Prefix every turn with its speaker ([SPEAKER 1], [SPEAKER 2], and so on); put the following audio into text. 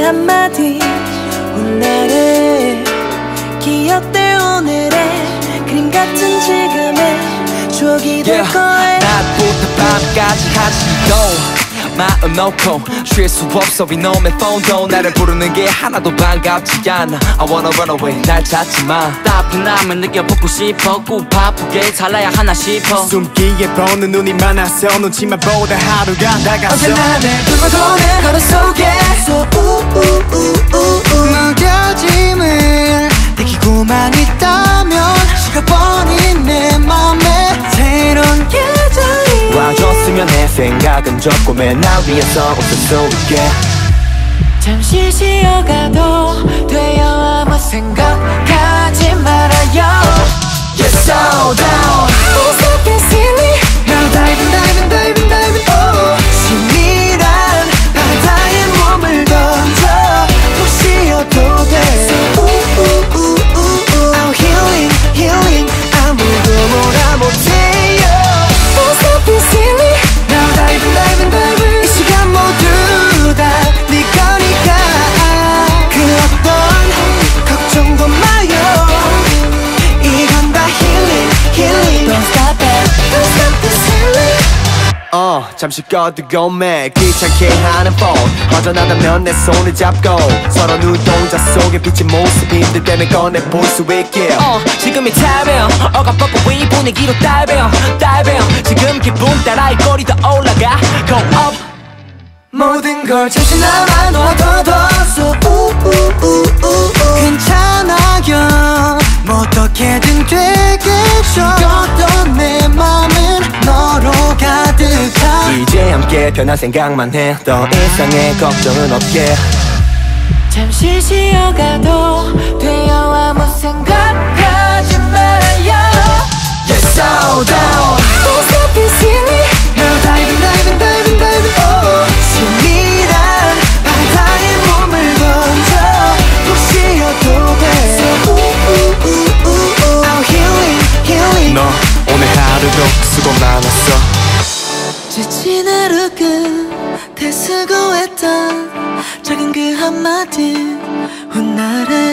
[SPEAKER 1] 그 한마디 오늘의 기억들 오늘의 그림 같은 지금의 추억이 될
[SPEAKER 2] Yeah.
[SPEAKER 1] 거야
[SPEAKER 2] 낮부터 밤까지 하지도 마음 놓고 쉴 수 없어. 이놈의 폰도 나를 부르는 게 하나도 반갑지 않아. I wanna run away. 날 찾지 마.
[SPEAKER 3] 따분함을 느껴보고 싶어. 꼭 바쁘게 살아야 하나 싶어.
[SPEAKER 4] 숨기에 보는 눈이 많아서 눈치만 보다 하루가 나갔어
[SPEAKER 1] 언제나 내 불러도 내 걸음 속에서
[SPEAKER 4] 생각은 적고 맨날 위에서 웃을 수 있게.
[SPEAKER 1] 잠시 쉬어가도 돼요 아무 생각하지 말
[SPEAKER 4] 잠시 꺼두고 매. 귀찮게 하는 폰 허전하다면 내 손을 잡고 서로 눈동자 속에 비친 모습 힘들 때면 꺼내 볼 수 있게
[SPEAKER 3] 어 지금이 타이밍 어감법고 이 분위기로 다이빙 다이빙 지금 기분 따라 이 거리 더 올라가. Go up.
[SPEAKER 1] 모든 걸 잠시 남아 놔둬둬서 우우우우우.
[SPEAKER 4] 괜찮아요 뭐 어떻게든 되겠죠 함께 변한 생각만 해 더 이상의 걱정은 없게.
[SPEAKER 1] 잠시 쉬어가도 돼요 아무 생각하지 말아요.
[SPEAKER 4] Get so down
[SPEAKER 1] It's okay silly
[SPEAKER 4] Now diving diving diving diving oh
[SPEAKER 1] 신이란 바다에 몸을 던져 푹 쉬어도 돼 So 우우우우우. I'm healing healing.
[SPEAKER 4] 너 오늘 하루도 수고 많았어
[SPEAKER 1] 지친 하루 끝에 수고했던 작은 그 한마디 훗날의